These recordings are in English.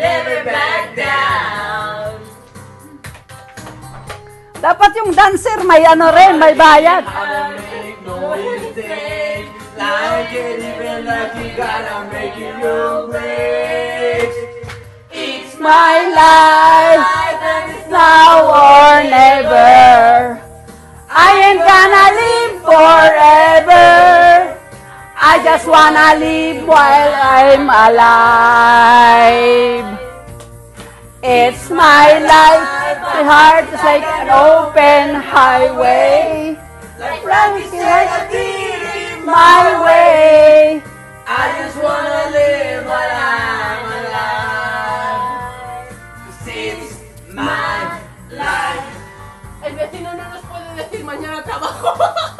never back down. Dapat yung dancer may ano rin, may bayad. Gotta make no mistake. Like it, even like you gotta make it your break. It's My life I just wanna live while I'm alive. It's my life. My heart is like an open highway. Like Frankie said, I My way. I just wanna live while I'm alive. it's my life. El vecino no nos puede decir mañana trabajo.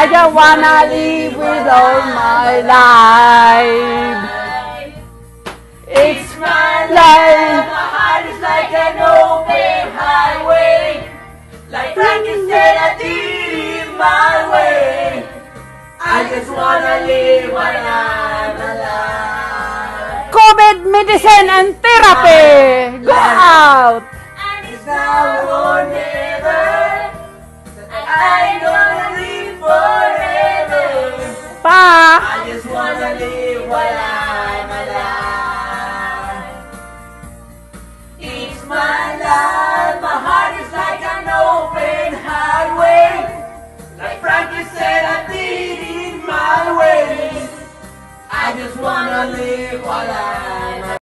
I just wanna live with all my life. It's my life. My heart is like an open highway. Like Frankie said, I did it my way. I just wanna live while I'm alive. COVID medicine my life, my heart is like an open highway. Like Frankie said, I did it my way. I just wanna live while I'm